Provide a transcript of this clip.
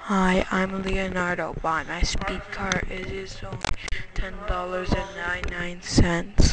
Hi, I'm Leonardo. Buy my speed car. It is only $10.99.